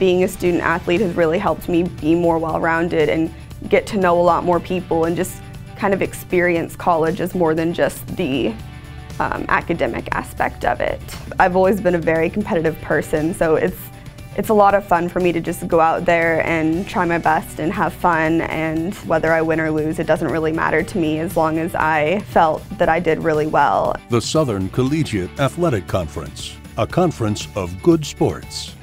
Being a student athlete has really helped me be more well-rounded and get to know a lot more people and just kind of experience college as more than just the um, academic aspect of it. I've always been a very competitive person, so it's it's a lot of fun for me to just go out there and try my best and have fun and whether I win or lose, it doesn't really matter to me as long as I felt that I did really well. The Southern Collegiate Athletic Conference, a conference of good sports.